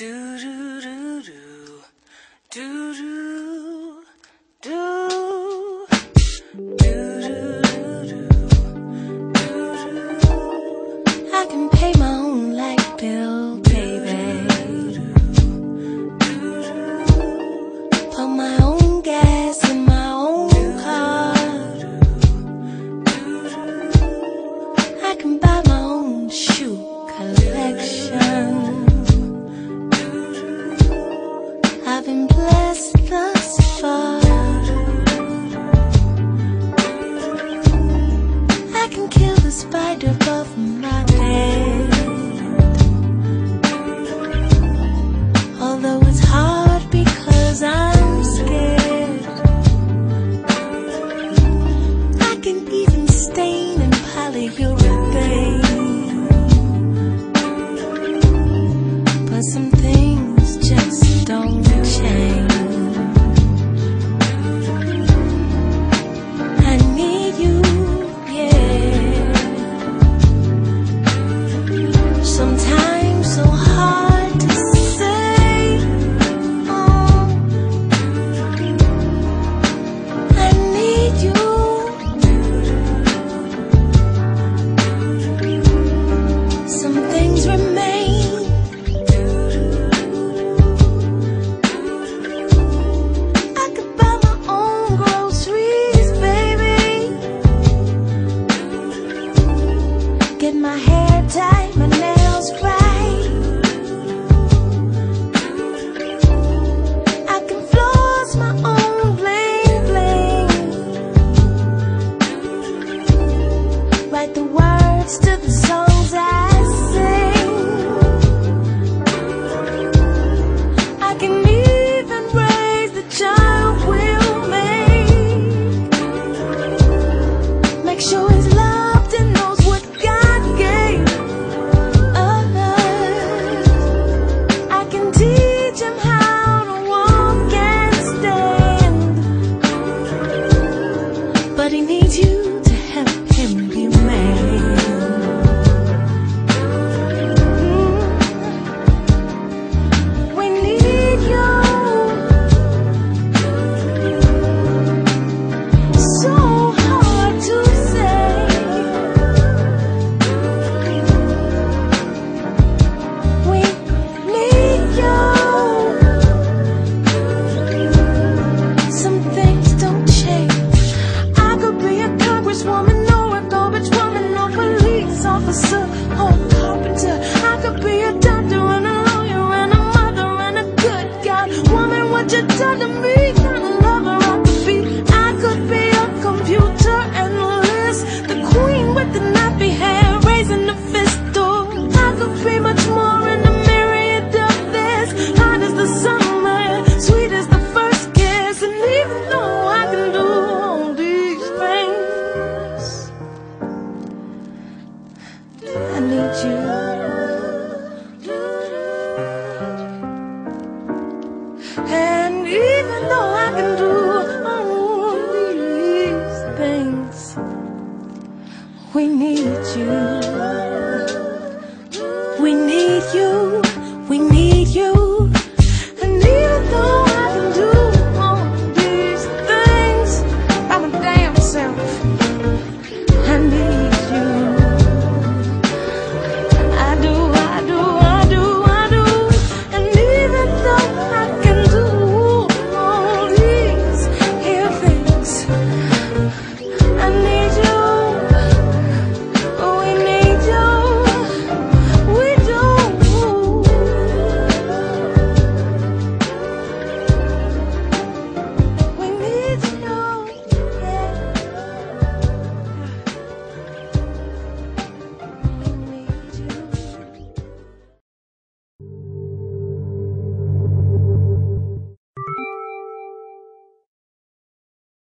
do do do do do do I can kill the spider above my you.